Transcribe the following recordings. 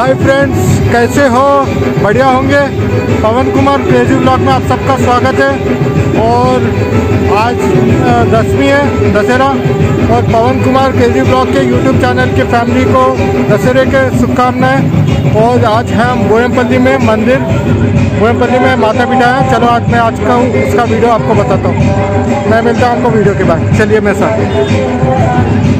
Hi friends, कैसे हो? बढ़िया होंगे? पवन कुमार क्रेजी ब्लॉग में आप सबका स्वागत है। और आज दसवीं है, दशहरा। और पवन कुमार क्रेजी ब्लॉग के यूट्यूब चैनल के फैमिली को दशहरे के शुभकामनाएँ। और आज है हम बोयमपल्ली में मंदिर। बोयमपल्ली में माता पिता है। चलो आज मैं आज का हूँ, उसका वीडियो आपको बताता हूँ। मैं मिलता हूँ आपको वीडियो के बाद। चलिए मेरे साथ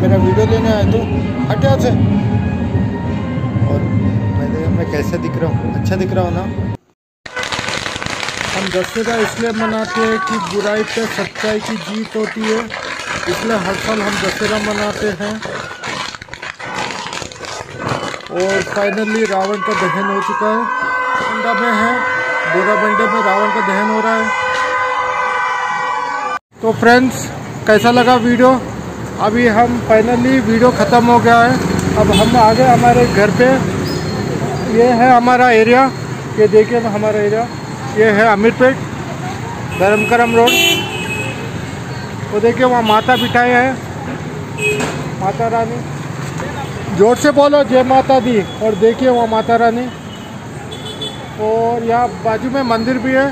मेरा वीडियो लेने आए तू? हट यहाँ से। कैसे दिख रहा हूँ? अच्छा दिख रहा हूँ ना? हम दशहरा इसलिए मनाते हैं कि बुराई पे सच्चाई की जीत होती है। इसलिए हर साल हम दशहरा मनाते हैं। और फाइनली रावण का दहन हो चुका है। बंडा में है। बोरा बंडे में रावण का दहन हो रहा है। तो फ्रेंड्स कैसा लगा वीडियो अभी हम फाइनली वीडियो ख़त्म हो गया है। अब हम आ गए हमारे घर पे ये है हमारा एरिया ये देखिए हमारा एरिया ये है अमीरपेट धर्म करम रोड। वो देखिए वहाँ माता बिठाए हैं। माता रानी। ज़ोर से बोलो, जय माता दी। और देखिए वहाँ माता रानी। और यहाँ बाजू में मंदिर भी है।